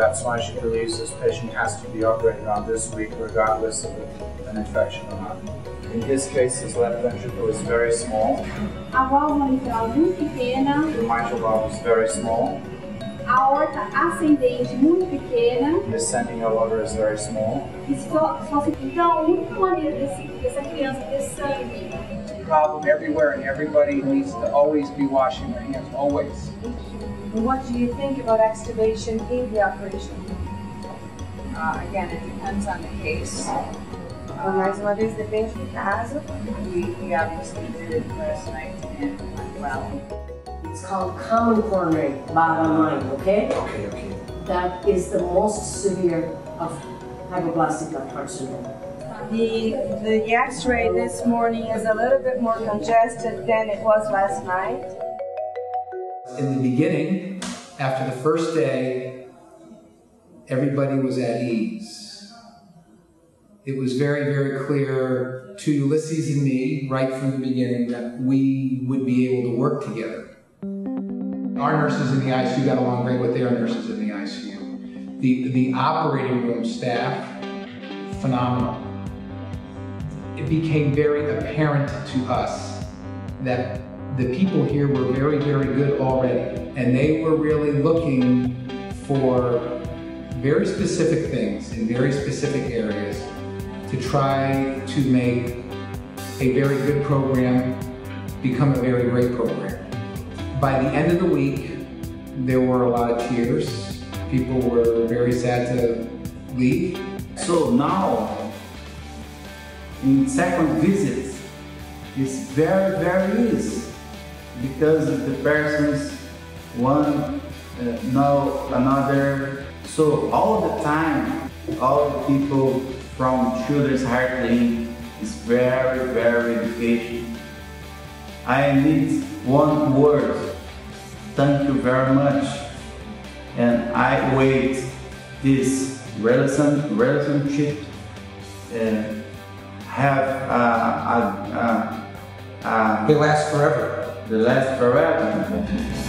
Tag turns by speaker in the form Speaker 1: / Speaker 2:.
Speaker 1: That's why she believes this patient has to be operated on this week, regardless of an infection or not. In his case, his left ventricle is very small.
Speaker 2: A válvula mitral muito pequena,
Speaker 1: The mitral valve is very small.
Speaker 2: A aorta ascendente muito pequena.
Speaker 1: The ascending aorta is very small.
Speaker 2: E só, só se... Então, a única maneira desse, dessa criança ter sangue
Speaker 3: problem everywhere and everybody needs to always be washing their hands, always.
Speaker 4: What do you think about extubation in the operation?
Speaker 5: Uh, again, it depends on the case.
Speaker 4: Então, mais uma vez, depende do caso.
Speaker 5: We, we obviously did it last night and went well.
Speaker 6: It's called common coronary, bottom line, okay?
Speaker 1: Okay, okay.
Speaker 6: That is the most severe of hypoplastic left heart syndrome.
Speaker 4: The, the x-ray this morning is a little bit more congested than it was last night.
Speaker 7: In the beginning, after the first day, everybody was at ease. It was very, very clear to Ulysses and me, right from the beginning, that we would be able to work together. Our nurses in the ICU got along great with their nurses in the ICU. The, the operating room staff, phenomenal. It became very apparent to us that the people here were very, very good already. And they were really looking for very specific things in very specific areas to try to make a very good program become a very great program. By the end of the week, there were a lot of tears. People were very sad to leave.
Speaker 8: So now, in second visit, it's very, very easy because the persons one uh, know another. So all the time, all the people from Children's HeartLink is very, very educated. I need one word. Thank you very much. And I wait this relation, relationship uh, have uh, uh, uh,
Speaker 7: They last forever.
Speaker 8: the last forever.